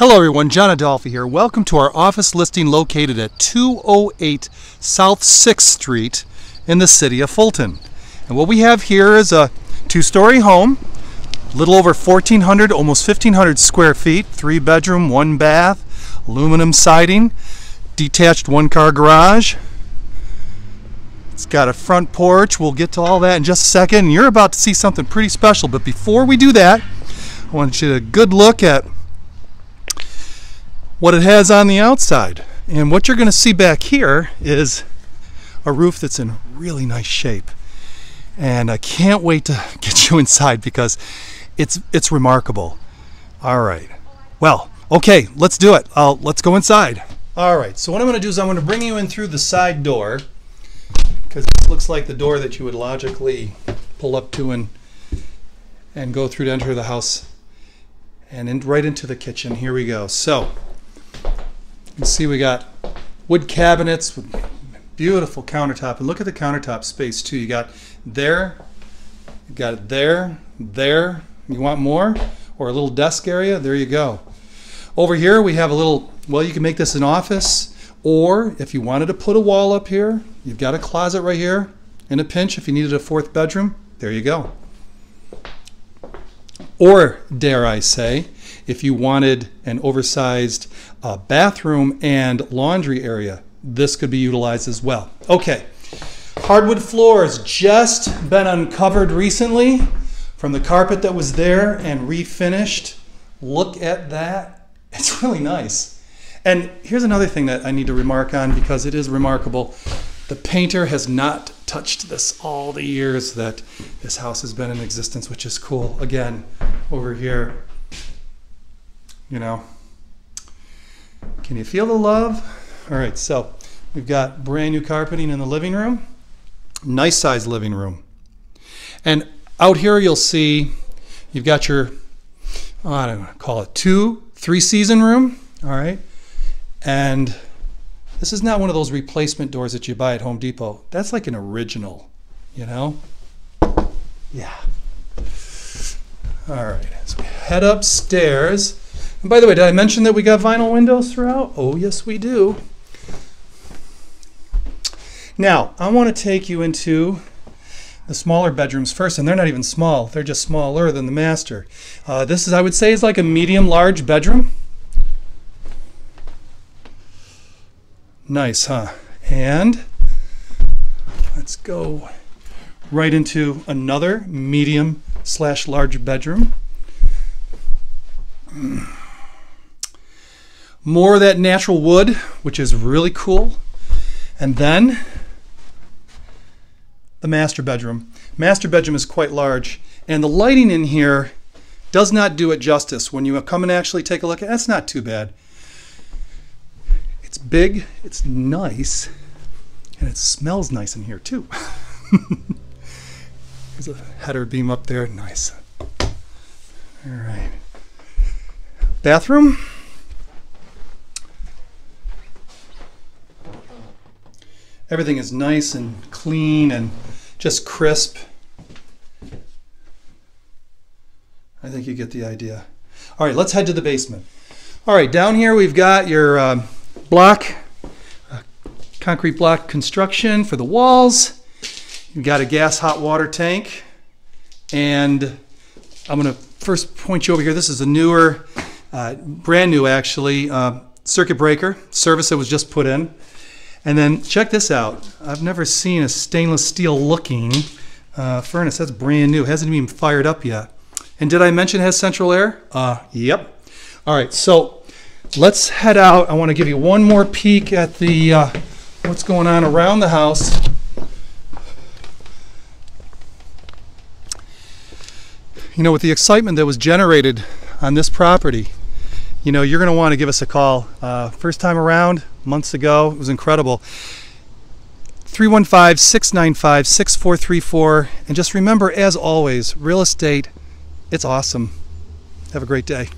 Hello everyone, John Adolfi here. Welcome to our office listing located at 208 South 6th Street in the city of Fulton. And what we have here is a two-story home, a little over 1,400, almost 1,500 square feet, three bedroom, one bath, aluminum siding, detached one-car garage. It's got a front porch. We'll get to all that in just a second. You're about to see something pretty special. But before we do that, I want you to get a good look at what it has on the outside. And what you're going to see back here is a roof that's in really nice shape. And I can't wait to get you inside because it's it's remarkable. All right. Well, okay, let's do it. I'll, let's go inside. All right. So what I'm going to do is I'm going to bring you in through the side door because this looks like the door that you would logically pull up to and and go through to enter the house and in, right into the kitchen. Here we go. So can see we got wood cabinets with beautiful countertop. And look at the countertop space too. You got there, you got it there, there. You want more? Or a little desk area? There you go. Over here we have a little, well you can make this an office or if you wanted to put a wall up here, you've got a closet right here. In a pinch, if you needed a fourth bedroom, there you go. Or, dare I say, if you wanted an oversized uh, bathroom and laundry area, this could be utilized as well. Okay, hardwood floors just been uncovered recently from the carpet that was there and refinished. Look at that. It's really nice. And here's another thing that I need to remark on because it is remarkable. The painter has not touched this all the years that this house has been in existence, which is cool. Again, over here, you know. Can you feel the love? All right, so we've got brand new carpeting in the living room. Nice size living room. And out here you'll see you've got your, I don't know, call it two, three season room. All right. And this is not one of those replacement doors that you buy at Home Depot. That's like an original, you know? Yeah. All right, so we head upstairs. And by the way, did I mention that we got vinyl windows throughout? Oh, yes, we do. Now, I want to take you into the smaller bedrooms first, and they're not even small. They're just smaller than the master. Uh, this is, I would say, is like a medium-large bedroom. Nice, huh? And let's go right into another medium slash large bedroom. Mm. More of that natural wood, which is really cool. And then the master bedroom. Master bedroom is quite large, and the lighting in here does not do it justice. When you come and actually take a look, at it, that's not too bad. It's big, it's nice, and it smells nice in here too. There's a header beam up there, nice. All right. Bathroom. Everything is nice and clean and just crisp. I think you get the idea. All right, let's head to the basement. All right, down here we've got your uh, block, concrete block construction for the walls. You've got a gas hot water tank. And I'm going to first point you over here. This is a newer, uh, brand new actually, uh, circuit breaker service that was just put in. And then check this out. I've never seen a stainless steel looking uh, furnace. That's brand new. Hasn't even fired up yet. And did I mention it has central air? Uh, yep. All right, so let's head out. I want to give you one more peek at the uh, what's going on around the house. You know, with the excitement that was generated on this property, you know, you're going to want to give us a call. Uh, first time around, months ago, it was incredible. 315 695 6434. And just remember, as always, real estate, it's awesome. Have a great day.